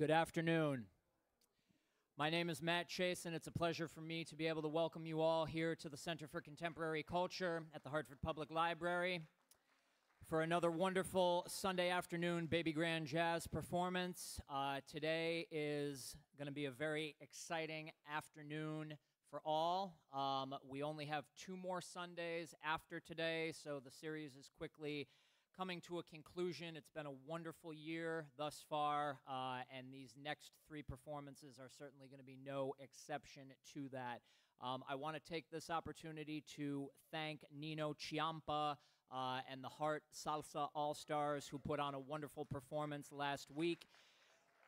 Good afternoon. My name is Matt Chase, and it's a pleasure for me to be able to welcome you all here to the Center for Contemporary Culture at the Hartford Public Library for another wonderful Sunday afternoon Baby Grand Jazz performance. Uh, today is going to be a very exciting afternoon for all. Um, we only have two more Sundays after today, so the series is quickly coming to a conclusion. It's been a wonderful year thus far, uh, and these next three performances are certainly going to be no exception to that. Um, I want to take this opportunity to thank Nino Ciampa uh, and the Hartt Salsa All Stars who put on a wonderful performance last week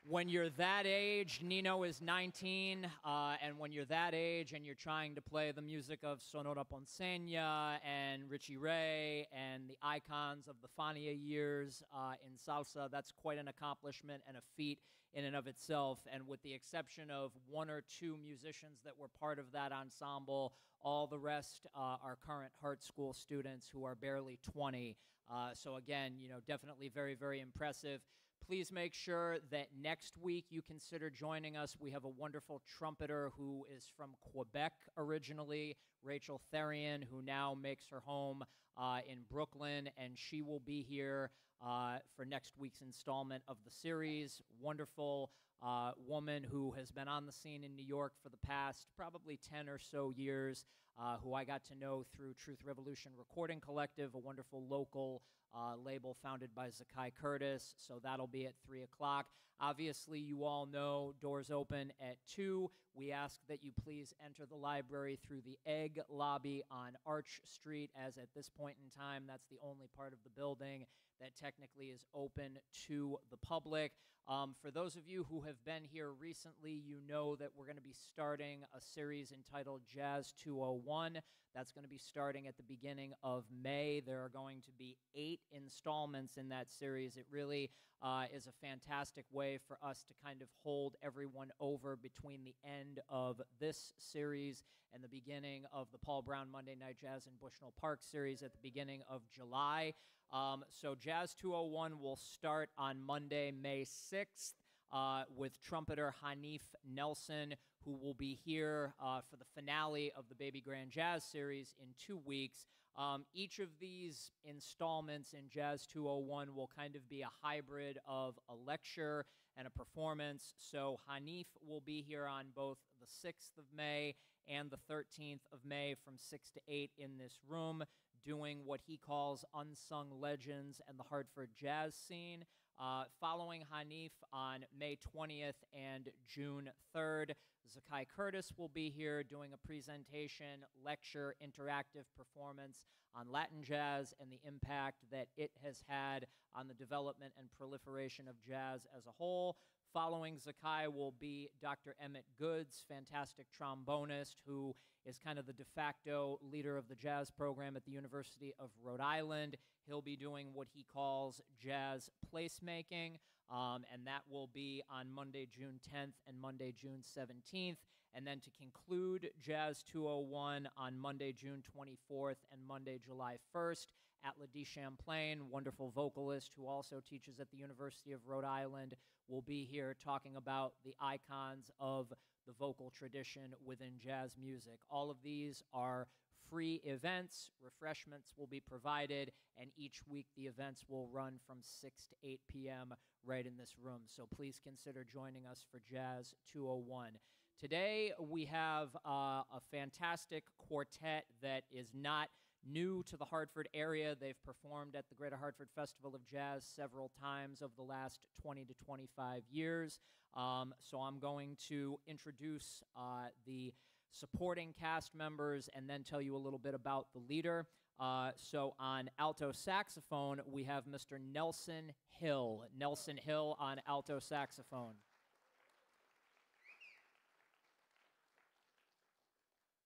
when you're that age, Nino is 19, uh, and when you're that age and you're trying to play the music of Sonora Ponceña and Richie Ray and the icons of the Fania years uh, in salsa, that's quite an accomplishment and a feat in and of itself. And with the exception of one or two musicians that were part of that ensemble, all the rest uh, are current Hartt School students who are barely 20. Uh, so again, you know, definitely very, very impressive. Please make sure that next week you consider joining us. We have a wonderful trumpeter who is from Quebec originally, Rachel Therrien, who now makes her home uh, in Brooklyn, and she will be here uh, for next week's installment of the series. Wonderful uh, woman who has been on the scene in New York for the past probably 10 or so years, uh, who I got to know through Truth Revolution Recording Collective, a wonderful local uh, label founded by Zaccai Curtis. So that'll be at 3 o'clock. Obviously, you all know doors open at 2. We ask that you please enter the library through the Egg Lobby on Arch Street, as at this point in time, that's the only part of the building that technically is open to the public. Um, for those of you who have been here recently, you know that we're going to be starting a series entitled Jazz 201. That's going to be starting at the beginning of May. There are going to be eight installments in that series. It really uh, is a fantastic way for us to kind of hold everyone over between the end of this series and the beginning of the Paul Brown Monday Night Jazz in Bushnell Park series at the beginning of July. Um, so Jazz 201 will start on Monday, May 6th. Uh, with trumpeter Hanif Nelson, who will be here uh, for the finale of the Baby Grand Jazz series in two weeks. Um, each of these installments in Jazz 201 will kind of be a hybrid of a lecture and a performance. So Hanif will be here on both the 6th of May and the 13th of May from 6 to 8 in this room, doing what he calls unsung legends and the Hartford jazz scene. Uh, following Hanif on May 20th and June 3rd, Zaccai Curtis will be here doing a presentation, lecture, interactive performance on Latin jazz and the impact that it has had on the development and proliferation of jazz as a whole. Following Zaccai will be Dr. Emmett Goods, fantastic trombonist who is kind of the de facto leader of the jazz program at the University of Rhode Island. He'll be doing what he calls jazz placemaking, um, and that will be on Monday, June 10th and Monday, June 17th. And then to conclude Jazz 201 on Monday, June 24th and Monday, July 1st, Atla Champlain, wonderful vocalist who also teaches at the University of Rhode Island, will be here talking about the icons of the vocal tradition within jazz music. All of these are free events. Refreshments will be provided, and each week the events will run from 6 to 8 p.m. right in this room. So please consider joining us for Jazz 201. Today we have uh, a fantastic quartet that is not new to the Hartford area. They've performed at the Greater Hartford Festival of Jazz several times over the last 20 to 25 years. Um, so I'm going to introduce uh, the supporting cast members and then tell you a little bit about the leader. Uh, so on alto saxophone, we have Mr. Nelson Hill. Nelson Hill on alto saxophone.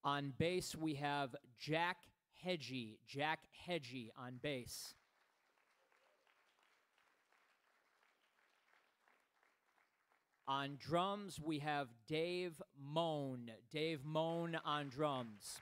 On bass, we have Jack Hegyi, Jack Hegyi on bass. On drums, we have Dave Mohn. Dave Mohn on drums.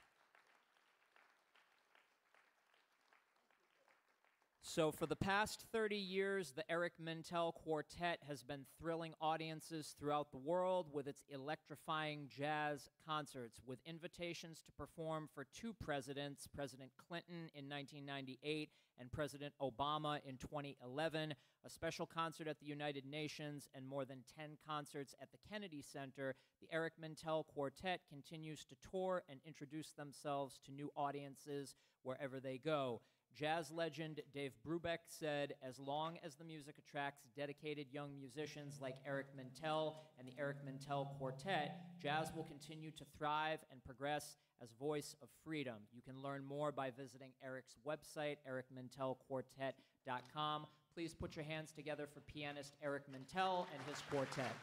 So, for the past 30 years, the Eric Mintel Quartet has been thrilling audiences throughout the world with its electrifying jazz concerts, with invitations to perform for two presidents President Clinton in 1998 and President Obama in 2011, a special concert at the United Nations, and more than 10 concerts at the Kennedy Center. The Eric Mintel Quartet continues to tour and introduce themselves to new audiences wherever they go. Jazz legend Dave Brubeck said, as long as the music attracts dedicated young musicians like Eric Mintel and the Eric Mintel Quartet, jazz will continue to thrive and progress as voice of freedom. You can learn more by visiting Eric's website, ericmintelquartet.com. Please put your hands together for pianist Eric Mintel and his quartet.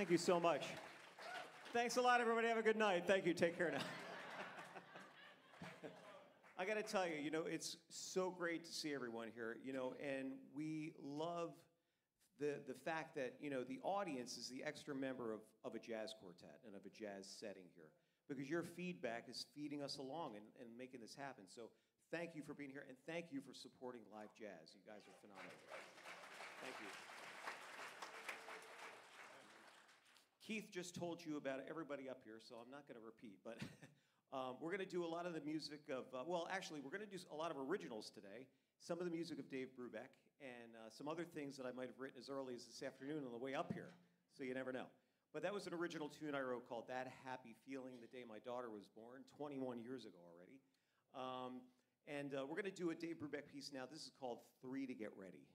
Thank you so much. Thanks a lot, everybody. Have a good night. Thank you. Take care now. I got to tell you, you know, it's so great to see everyone here, you know, and we love the, the fact that, you know, the audience is the extra member of, of a jazz quartet and of a jazz setting here because your feedback is feeding us along and, and making this happen. So thank you for being here and thank you for supporting live jazz. You guys are phenomenal. Thank you. Keith just told you about everybody up here, so I'm not going to repeat, but um, we're going to do a lot of the music of, uh, well, actually, we're going to do a lot of originals today, some of the music of Dave Brubeck, and uh, some other things that I might have written as early as this afternoon on the way up here, so you never know. But that was an original tune I wrote called That Happy Feeling the day my daughter was born, 21 years ago already. Um, and uh, we're going to do a Dave Brubeck piece now. This is called Three to Get Ready.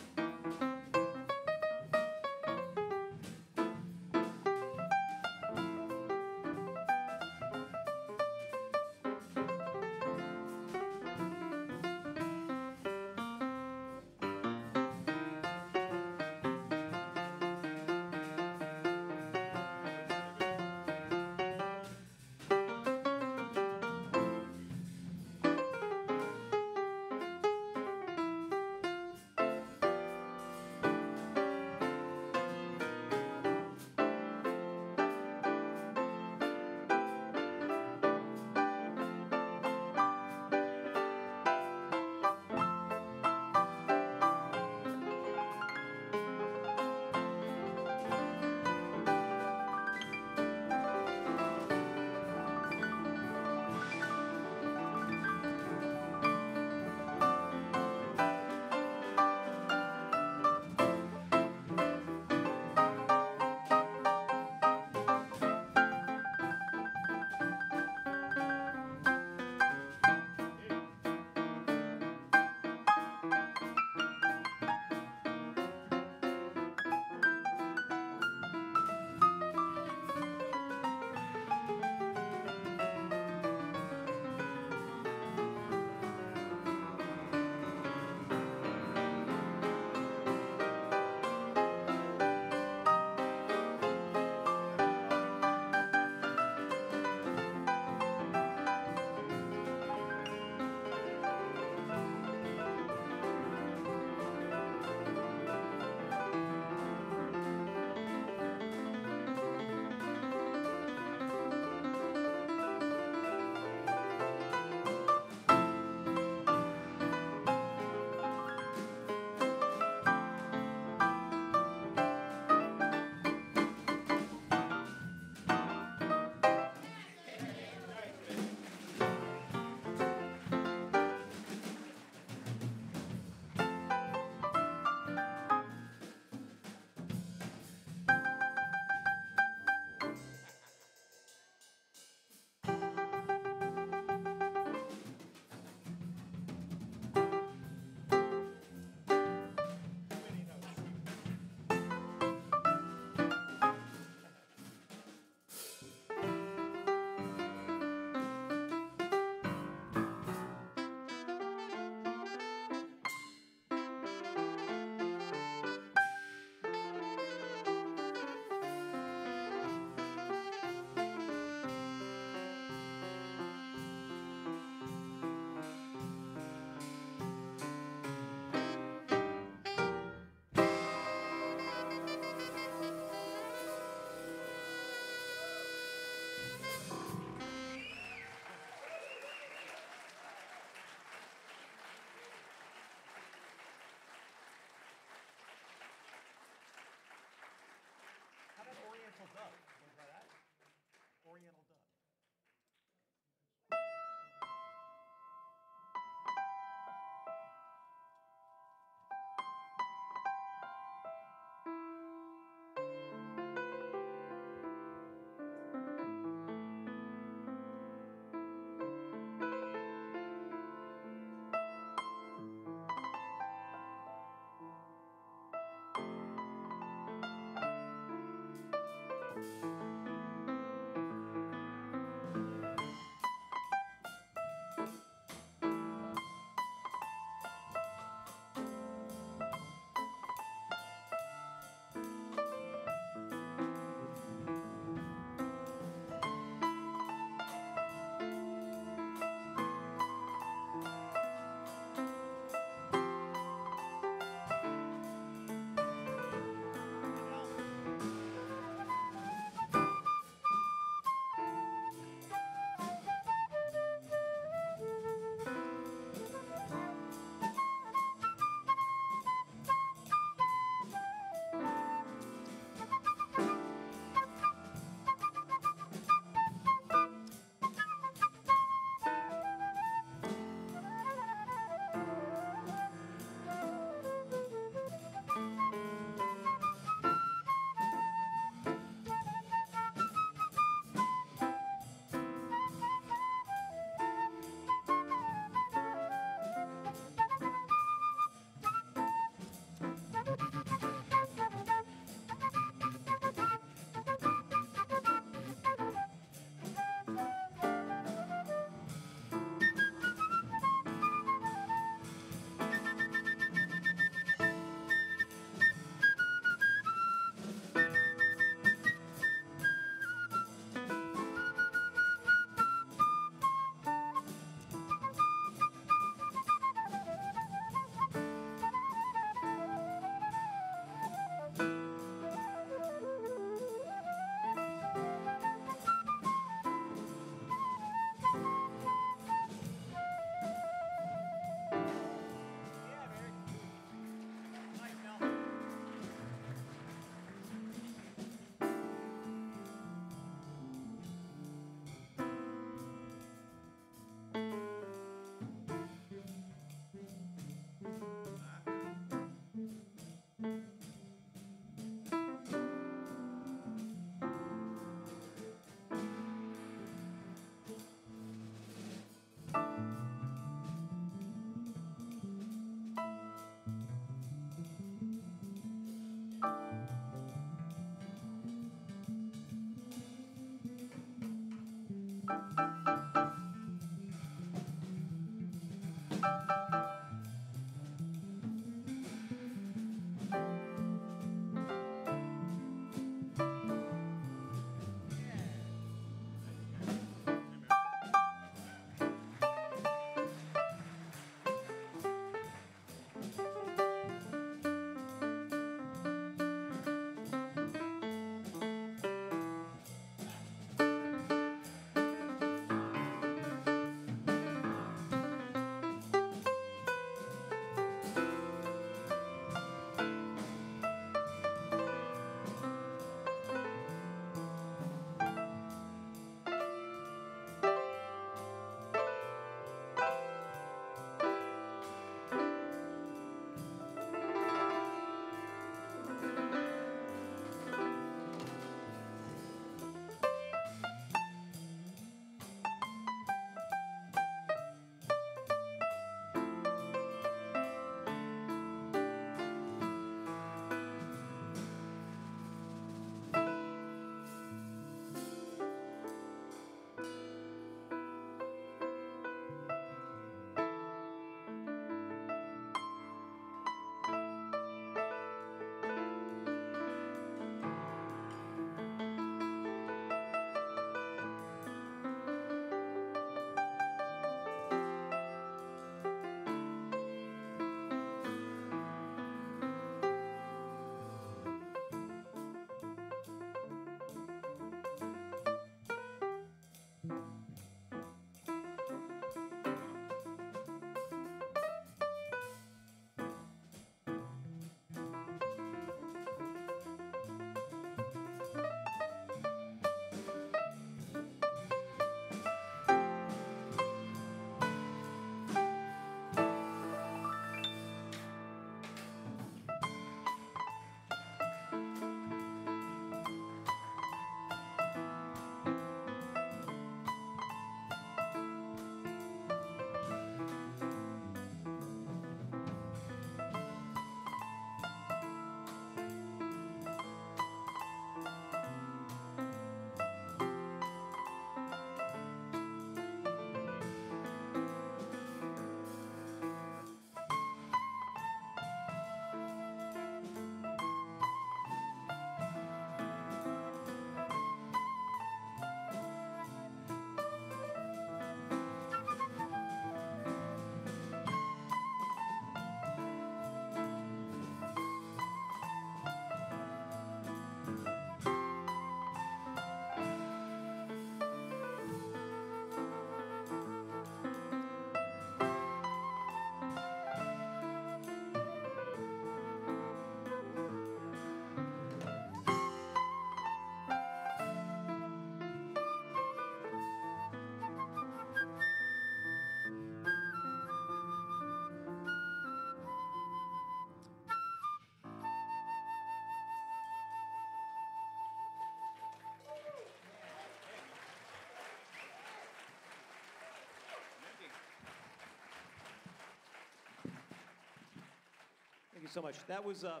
So much. That was, uh,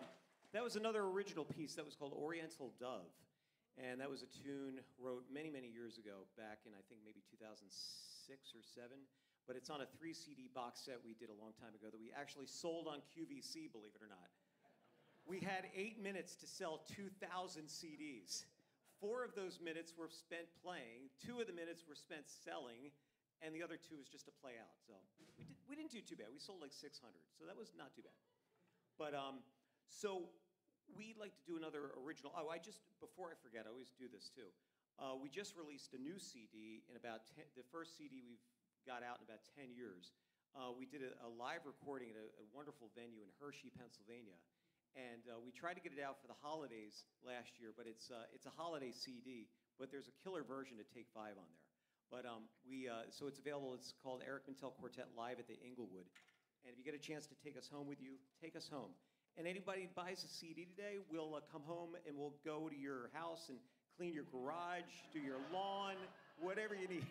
that was another original piece that was called Oriental Dove. And that was a tune wrote many, many years ago, back in I think maybe 2006 or 7. But it's on a three CD box set we did a long time ago that we actually sold on QVC, believe it or not. We had eight minutes to sell 2,000 CDs. Four of those minutes were spent playing, two of the minutes were spent selling, and the other two was just to play out. So we, did, we didn't do too bad. We sold like 600, so that was not too bad. But um, so we'd like to do another original. Oh, I just, before I forget, I always do this too. Uh, we just released a new CD in about 10, the first CD we've got out in about 10 years. Uh, we did a, a, live recording at a, a, wonderful venue in Hershey, Pennsylvania. And uh, we tried to get it out for the holidays last year, but it's, uh, it's a holiday CD, but there's a killer version to Take Five on there. But um, we, uh, so it's available. It's called Eric Mintel Quartet Live at the Englewood. And if you get a chance to take us home with you, take us home. And anybody who buys a CD today, we'll uh, come home and we'll go to your house and clean your garage, do your lawn, whatever you need.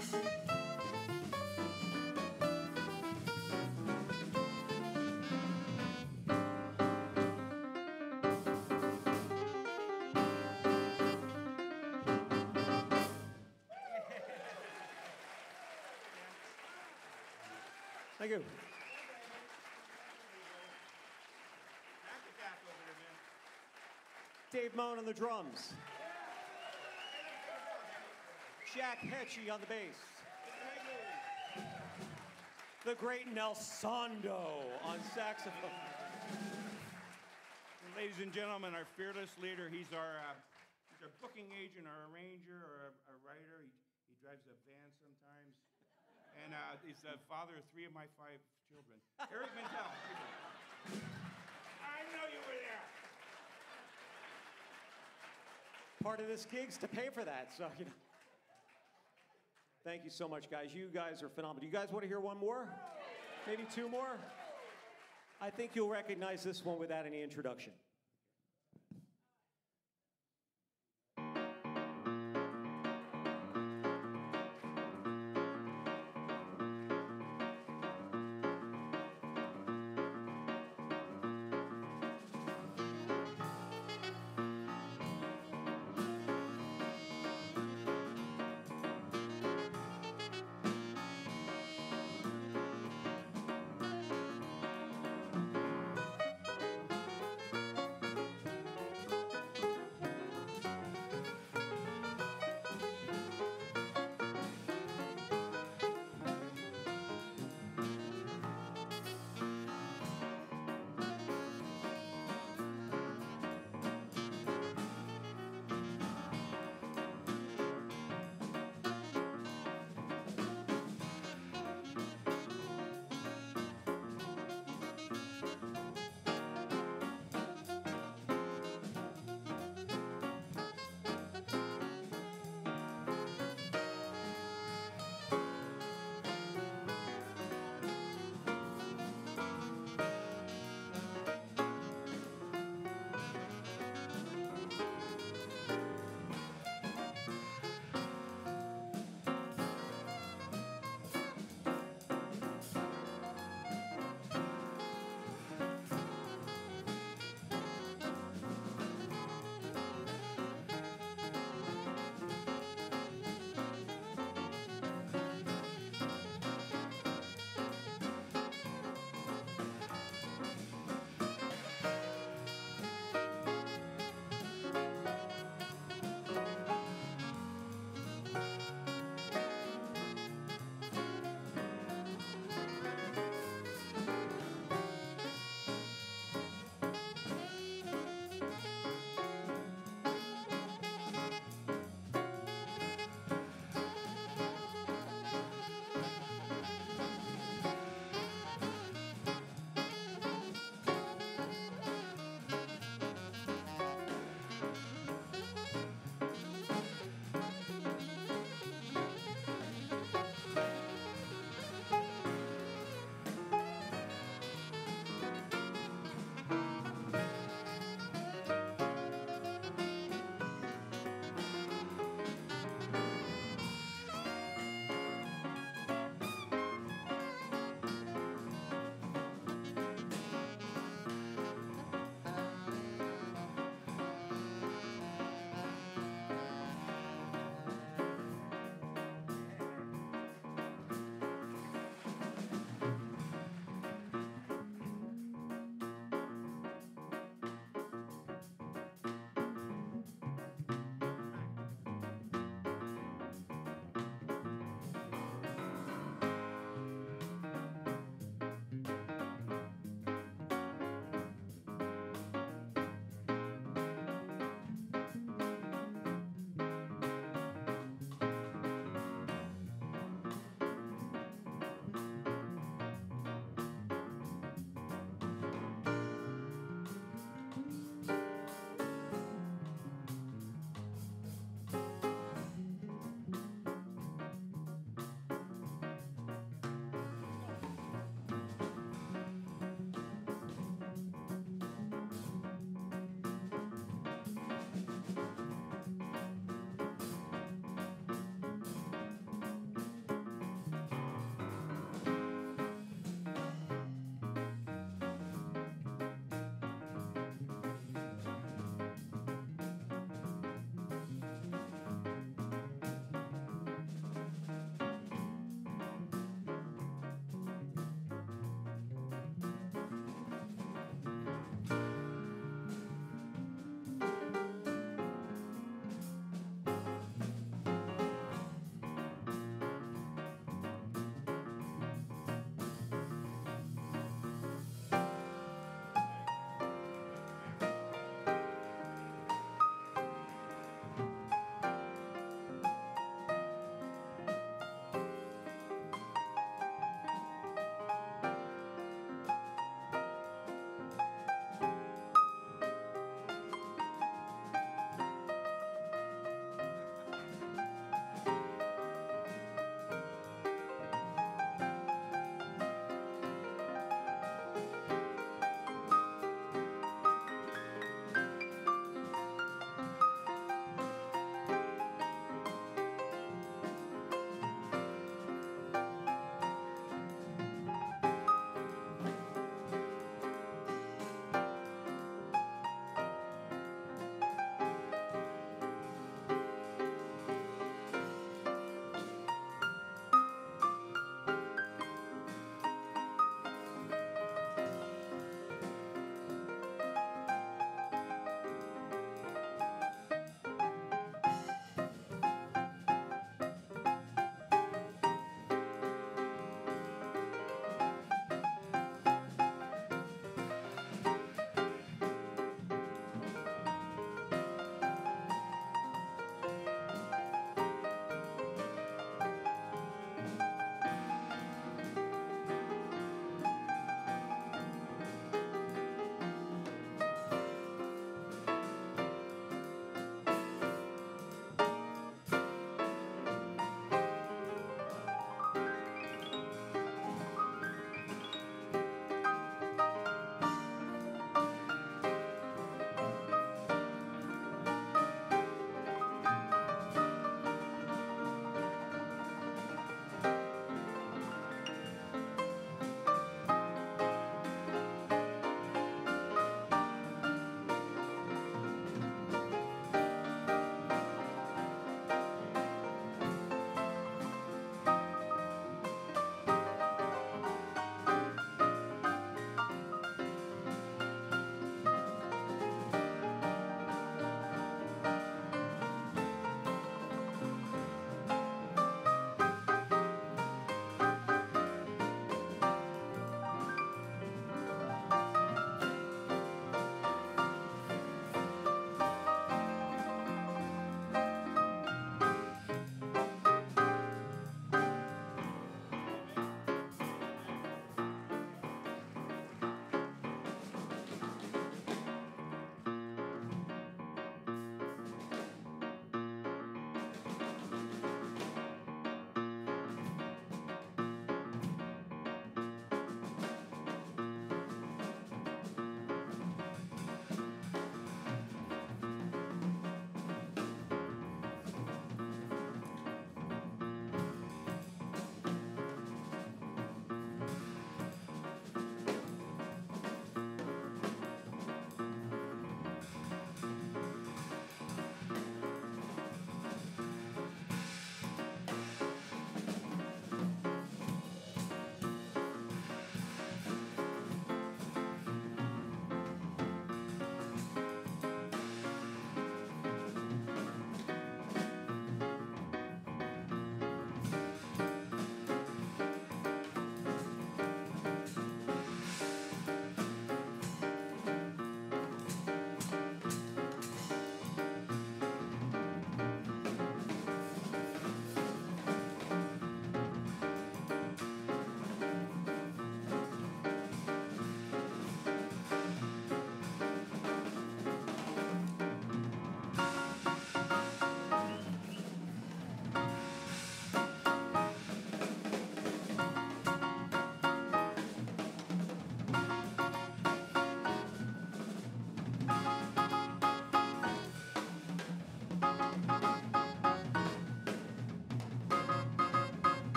Thank you. Dave Mohn on the drums. Jack Hegyi on the bass. The great Nelsando on saxophone. Ladies and gentlemen, our fearless leader, he's our, uh, he's our booking agent, our arranger, or a, a writer. He, he drives a van sometimes. And uh, he's the father of three of my five children. Eric Mintel. I know you were there. Part of this gig's to pay for that, so you know. Thank you so much, guys. You guys are phenomenal. Do you guys want to hear one more? Maybe two more? I think you'll recognize this one without any introduction.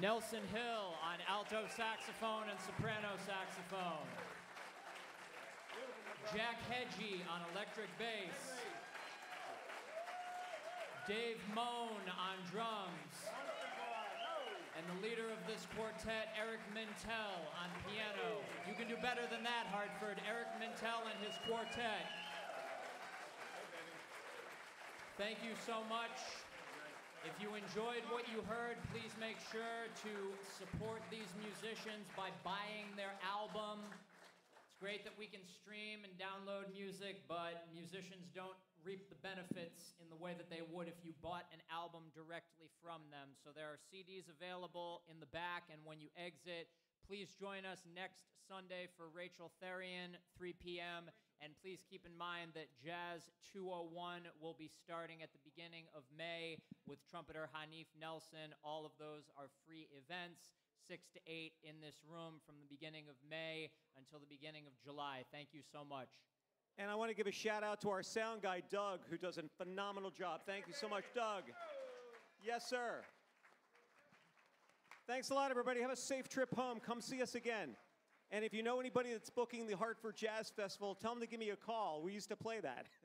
Nelson Hill on alto saxophone and soprano saxophone. Jack Hegyi on electric bass. Dave Mohn on drums. And the leader of this quartet, Eric Mintel on piano. You can do better than that, Hartford. Eric Mintel and his quartet. Thank you so much. If you enjoyed what you heard, please make sure to support these musicians by buying their album. It's great that we can stream and download music, but musicians don't reap the benefits in the way that they would if you bought an album directly from them. So there are CDs available in the back, and when you exit, please join us next Sunday for Rachel Therrien, 3 p.m. And please keep in mind that Jazz 201 will be starting at the beginning of May with trumpeter Hanif Nelson. All of those are free events, 6 to 8 in this room from the beginning of May until the beginning of July. Thank you so much. And I want to give a shout out to our sound guy, Doug, who does a phenomenal job. Thank you so much, Doug. Yes, sir. Thanks a lot, everybody. Have a safe trip home. Come see us again. And if you know anybody that's booking the Hartford Jazz Festival, tell them to give me a call. We used to play that.